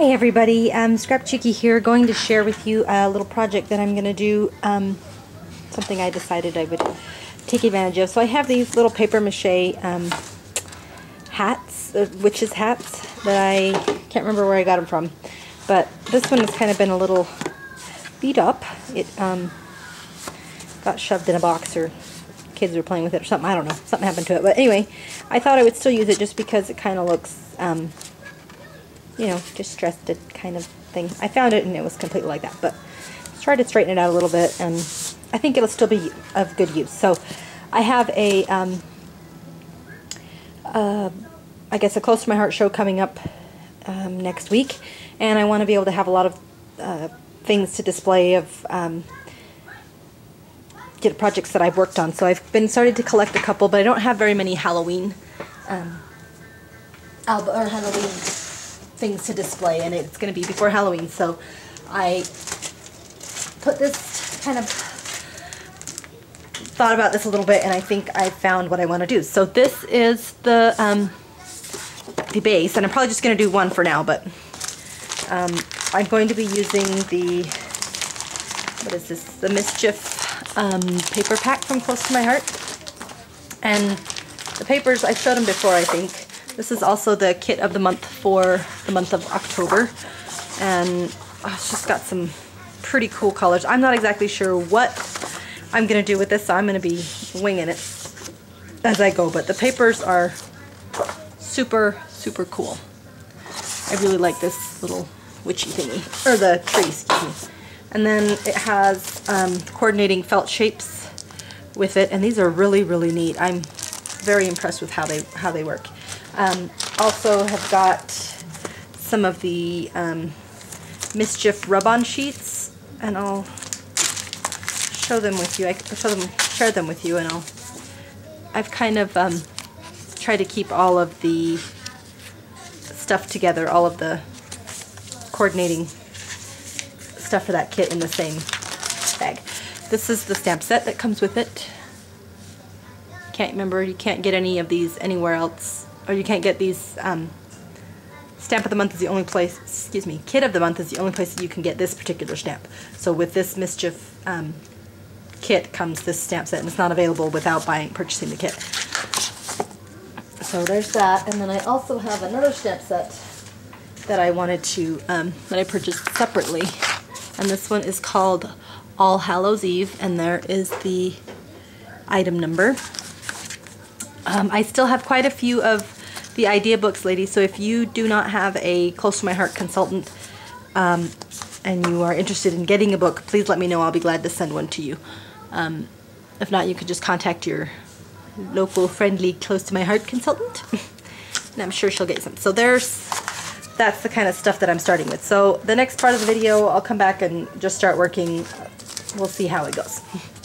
Hi everybody, um, Scrap here, going to share with you a little project that I'm going to do, um, something I decided I would take advantage of. So I have these little paper mache um, hats, uh, witches hats, that I can't remember where I got them from, but this one has kind of been a little beat up. It um, got shoved in a box or kids were playing with it or something, I don't know, something happened to it, but anyway, I thought I would still use it just because it kind of looks um, you know, distressed kind of thing. I found it and it was completely like that, but try to straighten it out a little bit and I think it'll still be of good use. So I have a, um, uh, I guess a Close to My Heart show coming up um, next week and I want to be able to have a lot of uh, things to display of um, get projects that I've worked on. So I've been starting to collect a couple, but I don't have very many Halloween um, or Halloween things to display and it's going to be before Halloween so I put this kind of thought about this a little bit and I think I found what I want to do. So this is the um, the base and I'm probably just going to do one for now but um, I'm going to be using the what is this? The Mischief um, paper pack from Close to My Heart. And the papers I showed them before I think this is also the kit of the month for the month of October. And oh, it's just got some pretty cool colors. I'm not exactly sure what I'm going to do with this, so I'm going to be winging it as I go. But the papers are super, super cool. I really like this little witchy thingy, or the tree, excuse me. And then it has um, coordinating felt shapes with it, and these are really, really neat. I'm very impressed with how they how they work. Um, also have got some of the um, Mischief rub-on sheets, and I'll show them with you. I can show them, share them with you, and I'll. I've kind of um, tried to keep all of the stuff together, all of the coordinating stuff for that kit in the same bag. This is the stamp set that comes with it. Can't remember, you can't get any of these anywhere else or you can't get these um, stamp of the month is the only place excuse me kit of the month is the only place that you can get this particular stamp. So with this mischief um, kit comes this stamp set and it's not available without buying purchasing the kit. So there's that and then I also have another stamp set that I wanted to um, that I purchased separately. And this one is called All Hallows Eve and there is the item number. Um, I still have quite a few of the idea books, ladies. So if you do not have a Close to My Heart consultant um, and you are interested in getting a book, please let me know. I'll be glad to send one to you. Um, if not, you could just contact your local friendly Close to My Heart consultant. and I'm sure she'll get some. So there's, that's the kind of stuff that I'm starting with. So the next part of the video, I'll come back and just start working. We'll see how it goes.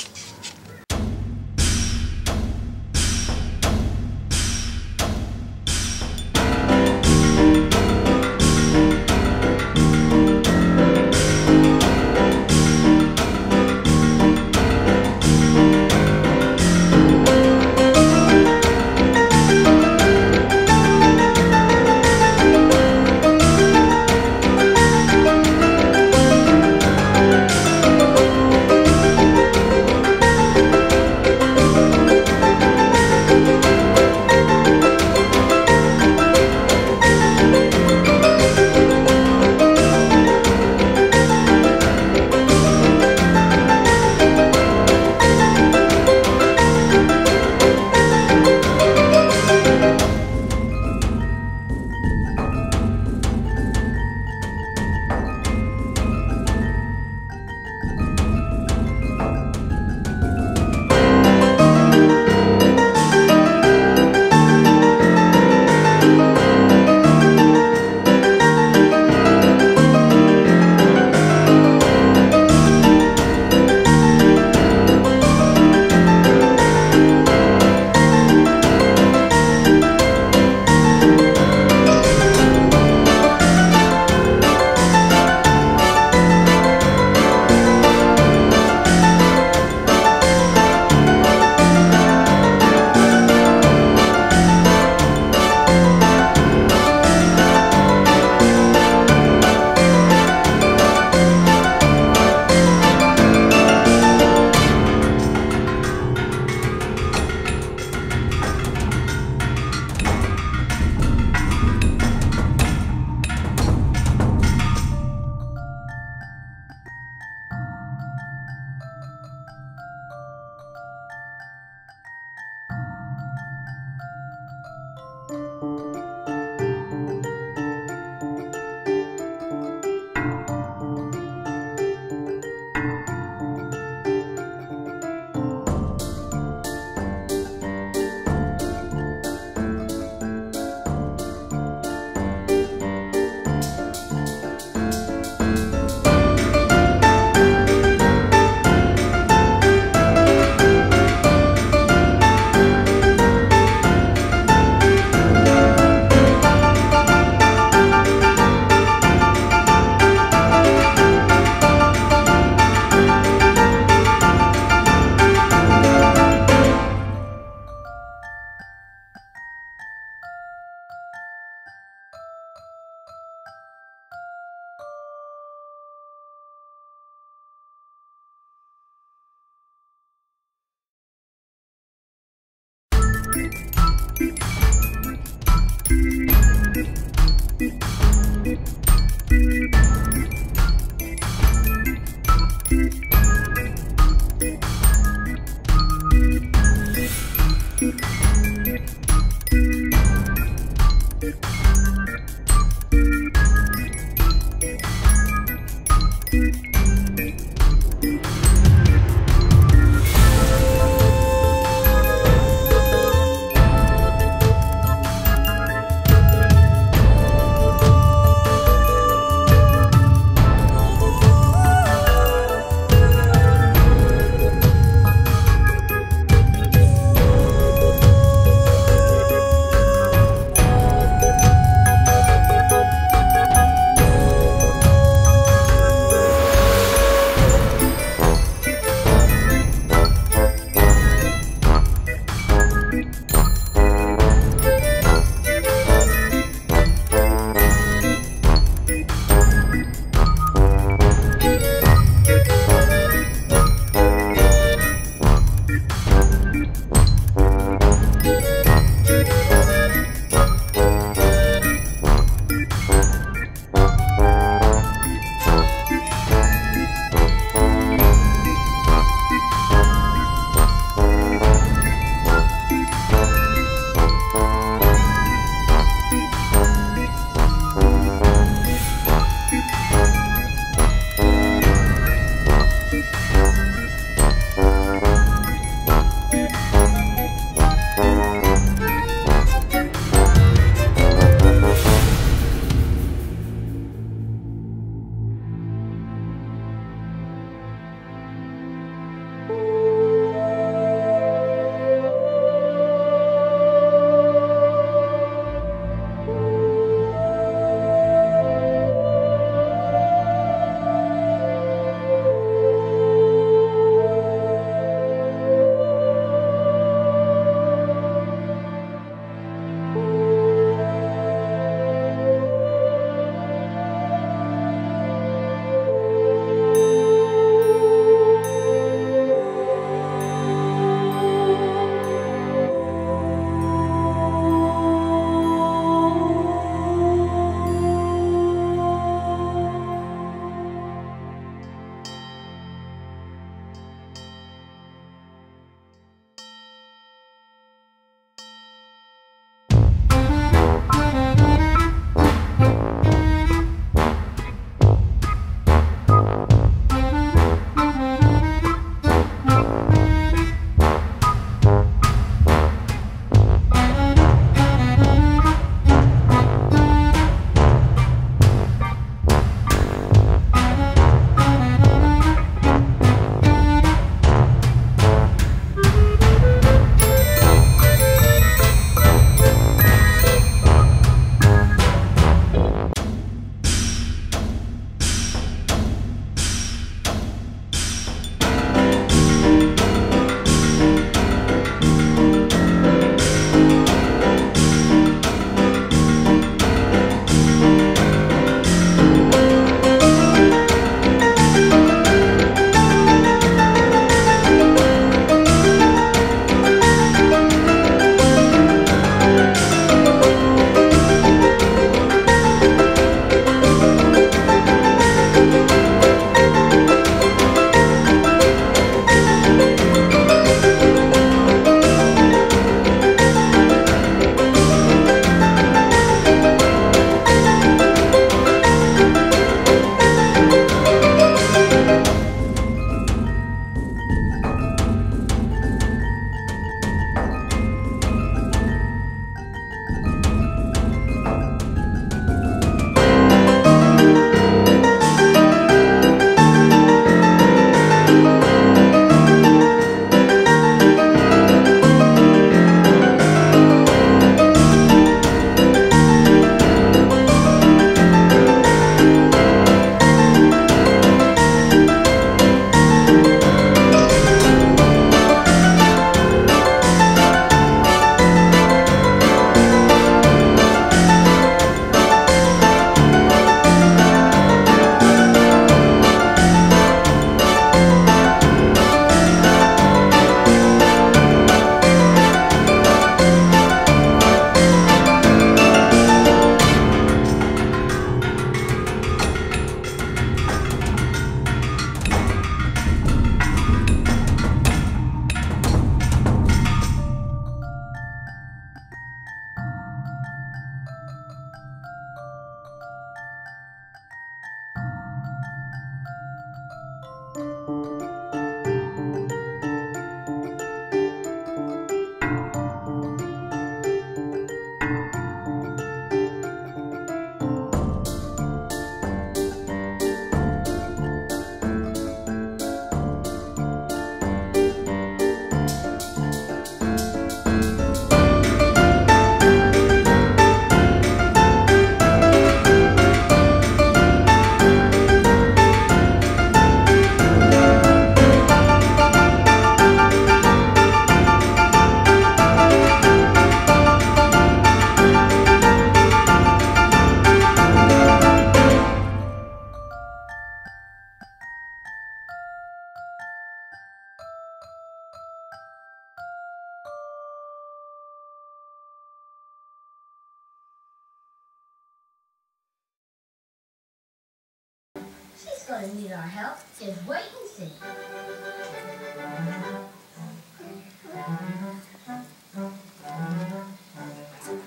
need our help, just wait and see.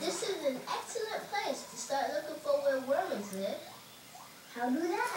This is an excellent place to start looking for where worms live. How do that?